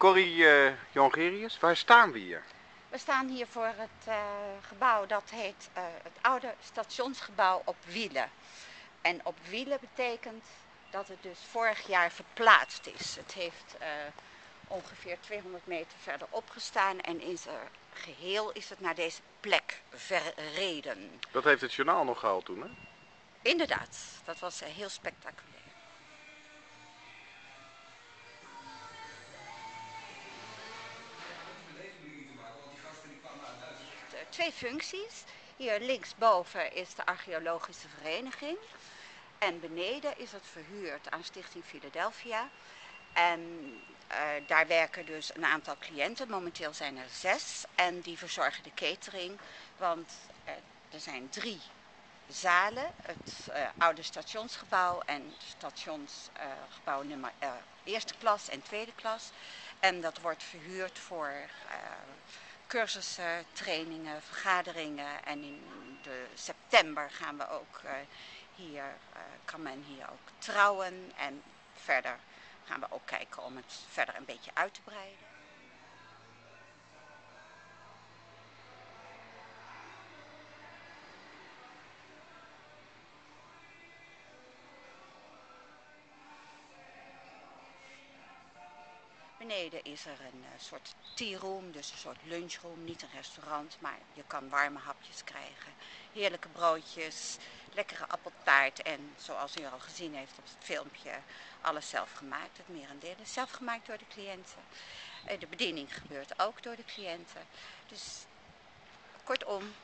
Corrie uh, Jongerius, waar staan we hier? We staan hier voor het uh, gebouw dat heet uh, het oude stationsgebouw op wielen. En op wielen betekent dat het dus vorig jaar verplaatst is. Het heeft ongeveer 200 meter verder opgestaan en in zijn geheel is het naar deze plek verreden. Dat heeft het journaal nog gehaald toen, hè? Inderdaad, dat was heel spectaculair. Twee functies. Hier linksboven is de archeologische vereniging. En beneden is het verhuurd aan Stichting Philadelphia. En uh, daar werken dus een aantal cliënten. Momenteel zijn er zes. En die verzorgen de catering. Want uh, er zijn drie zalen. Het uh, oude stationsgebouw en stationsgebouw nummer eerste klas en tweede klas. En dat wordt verhuurd voor cursussen, trainingen, vergaderingen. En in de september gaan we ook uh, hier, uh, kan men hier ook trouwen. En verder gaan we ook kijken om het verder een beetje uit te breiden. Beneden is er een uh, soort tea room, dus een soort lunchroom, niet een restaurant, maar je kan warme hapjes krijgen. Heerlijke broodjes, lekkere appeltaart en zoals u al gezien heeft op het filmpje, alles zelf gemaakt. Het merendeel is zelf gemaakt door de cliënten. Uh, de bediening gebeurt ook door de cliënten. Dus kortom,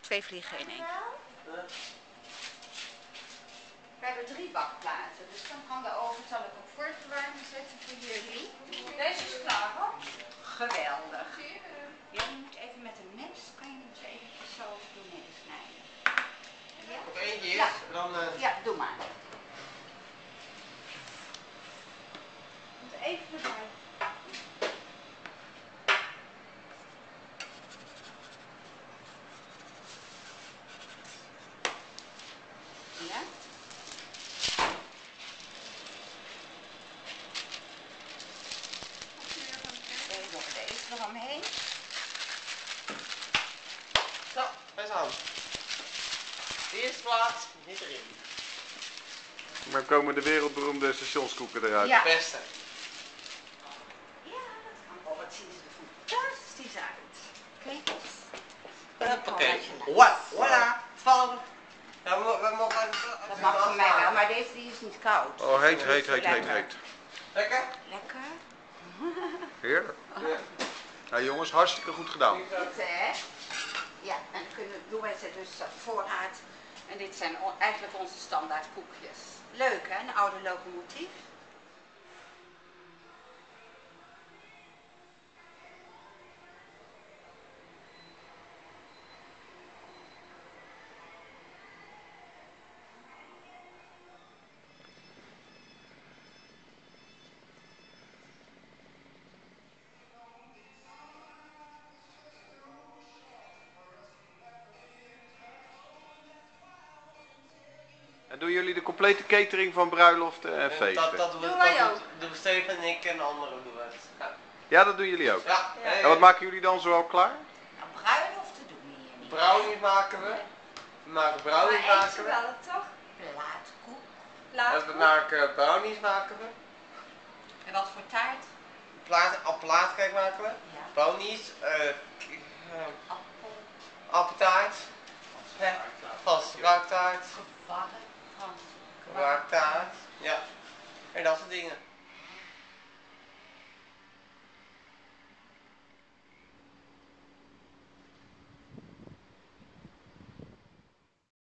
twee vliegen in één. Hebben drie bakplaten, dus dan kan de oven zal ik op voorverwarming zetten voor jullie. Deze is klaar hoor. Geweldig. Ja, je moet even met een mes, kan je het even zo doorheen snijden. Ja? Op eentje Ja. eerst, en dan... eh, Ja, doe maar. Moet even erbij. Ja? Even nog eromheen. Zo, hij is aan. De eerste plaats, niet erin. Maar komen de wereldberoemde stationskoeken eruit? Ja. Beste. Ja, dat kan. Oh, wat zien ze er fantastisch uit. Kijk eens. Wat? Voilà. Ja, we, mo- we mogen. Dat mag voor mij wel, maar deze die is niet koud. Oh, heet, heet, heet, heet, heet. Lekker? Lekker. Heerlijk. Ja. Nou jongens, hartstikke goed gedaan. Hè? Ja, en dan kunnen, doen wij ze dus op voorraad. En dit zijn eigenlijk onze standaard koekjes. Leuk, hè? Een oude locomotief. Doen jullie de complete catering van bruiloften en Dat, feesten? dat doen we, Doen wij dat ook. doen- doen Steven en ik en anderen doen we het. Ja. Ja, dat doen jullie ook. Ja. Ja. En wat maken jullie dan zo al klaar? Nou, bruiloften doen we hier niet. Brownies maken we. We maken brownies Maar maken eten we. wel, toch? Plaatkoek. En Laat we maken brownies maken we. En wat voor taart? Plaat, appelaatkijk maken we. Ja. Brownies. eh eh, Appel. appeltaart. Spraaktaart. Gevarren. Frans. Spraaktaart. Ja. En dat soort dingen.